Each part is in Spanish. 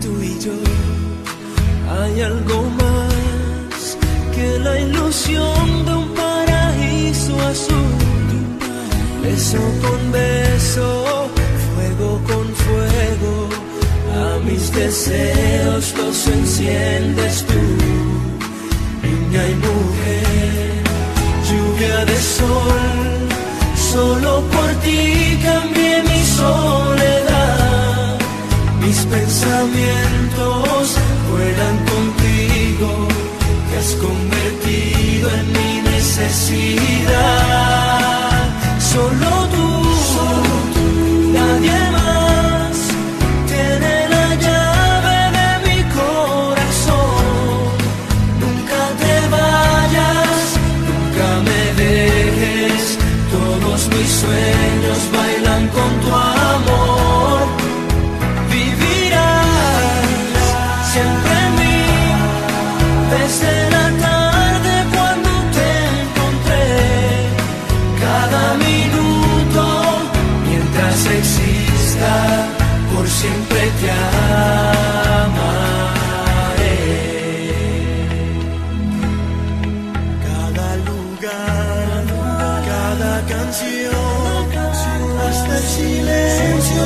tú y yo. Hay algo más que la ilusión de un paraíso azul. Beso con beso, fuego con fuego, a mis deseos los enciendes tú, niña y mujer, pensamientos vuelan contigo, te has convertido en mi necesidad. Solo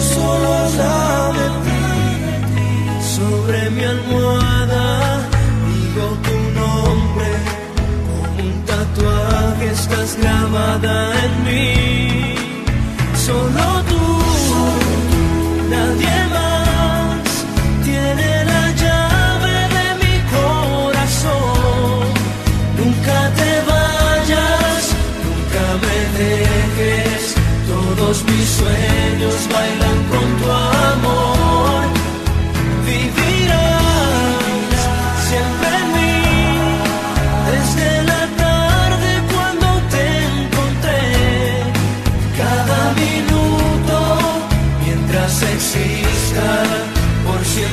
solo habla de ti. Sobre mi almohada en mí. Solo tú, nadie más tiene la llave de mi corazón. Nunca te vayas, nunca me dejes. Todos mis sueños bailan con tu amor.